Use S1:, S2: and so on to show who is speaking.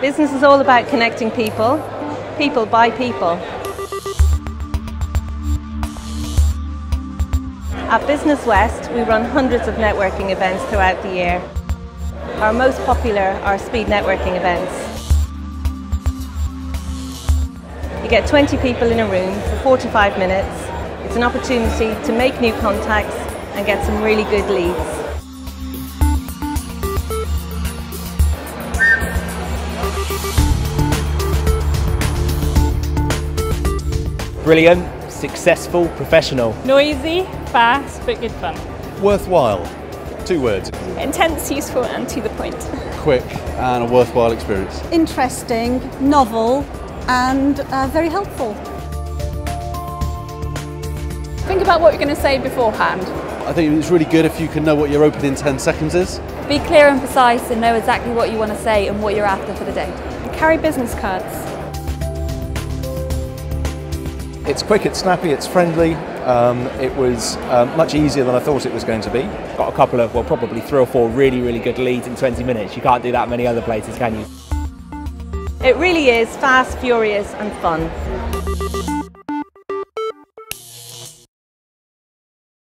S1: Business is all about connecting people, people by people. At Business West, we run hundreds of networking events throughout the year. Our most popular are speed networking events. You get 20 people in a room for 45 minutes. It's an opportunity to make new contacts and get some really good leads.
S2: Brilliant, successful, professional.
S3: Noisy, fast, but good fun.
S4: Worthwhile. Two words.
S3: Intense, useful, and to the point.
S4: Quick and a worthwhile experience.
S5: Interesting, novel, and uh, very helpful.
S3: Think about what you're going to say beforehand.
S4: I think it's really good if you can know what your opening 10 seconds is.
S6: Be clear and precise and know exactly what you want to say and what you're after for the day.
S3: Carry business cards.
S7: It's quick, it's snappy, it's friendly. Um, it was um, much easier than I thought it was going to be.
S2: Got a couple of, well, probably three or four really, really good leads in 20 minutes. You can't do that many other places, can you?
S1: It really is fast, furious and fun.